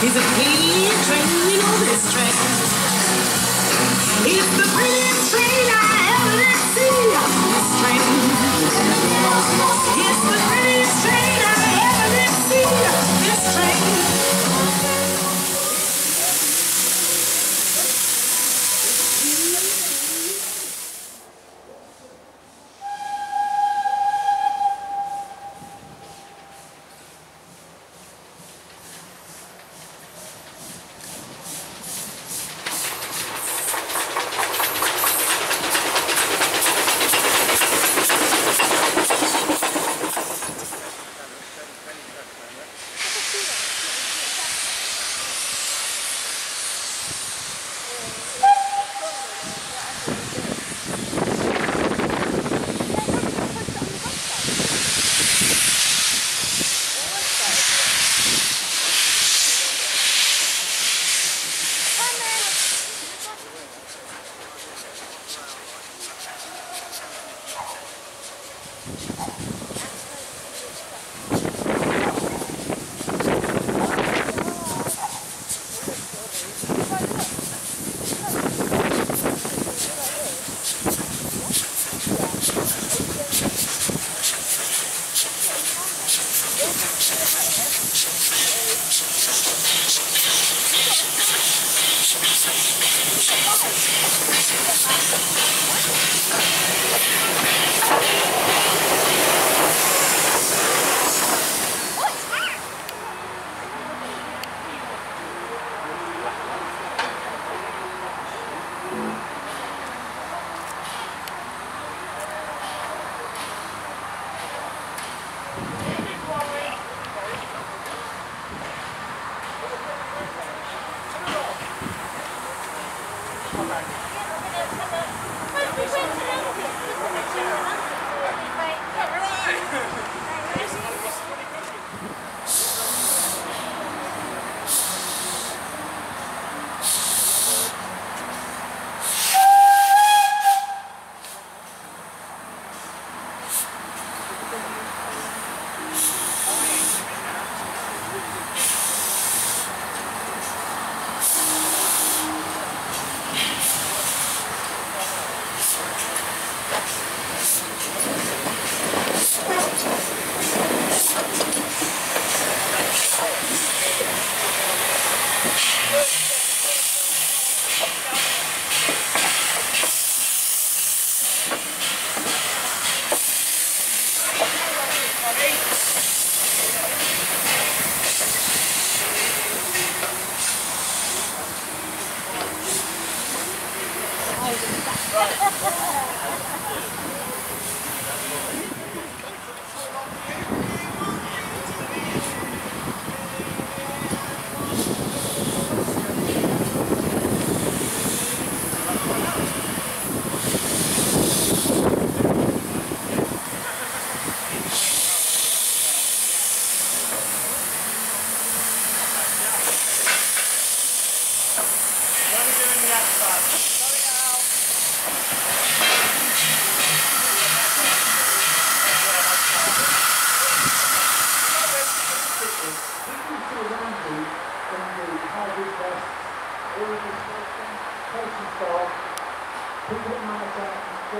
He's a pain train, you know this train. It's the prettiest train I ever did see. This train. It's the prettiest train I ever did see. This train.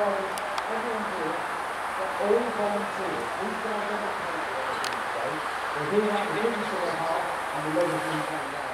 Drivers, everyone here, they're all volunteers. These guys are today. They're here, they're here to of help, and to do that. So